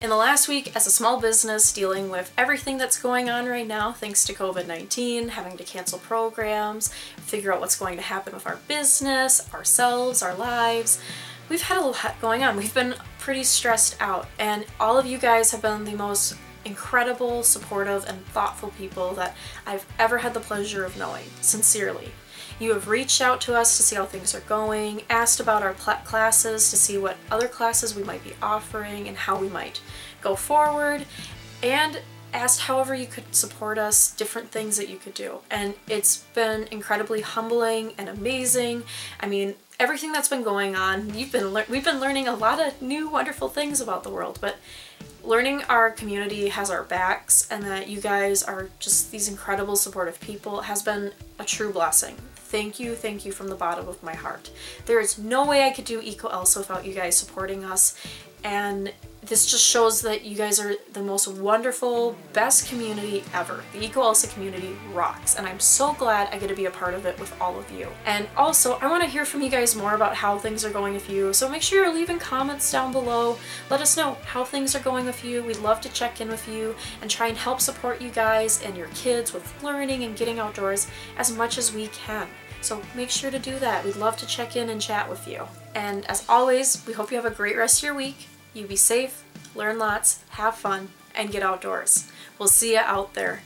In the last week, as a small business dealing with everything that's going on right now, thanks to COVID-19, having to cancel programs, figure out what's going to happen with our business, ourselves, our lives, we've had a lot going on. We've been pretty stressed out, and all of you guys have been the most incredible, supportive, and thoughtful people that I've ever had the pleasure of knowing, sincerely. You have reached out to us to see how things are going, asked about our classes to see what other classes we might be offering and how we might go forward, and asked however you could support us, different things that you could do. And it's been incredibly humbling and amazing. I mean, everything that's been going on, you've been we've been learning a lot of new wonderful things about the world, but learning our community has our backs and that you guys are just these incredible supportive people has been a true blessing. Thank you, thank you from the bottom of my heart. There is no way I could do Eco Elsa without you guys supporting us and this just shows that you guys are the most wonderful, best community ever. The Eco Elsa community rocks, and I'm so glad I get to be a part of it with all of you. And also, I want to hear from you guys more about how things are going with you, so make sure you're leaving comments down below. Let us know how things are going with you. We'd love to check in with you and try and help support you guys and your kids with learning and getting outdoors as much as we can. So make sure to do that. We'd love to check in and chat with you. And as always, we hope you have a great rest of your week. You be safe, learn lots, have fun, and get outdoors. We'll see you out there.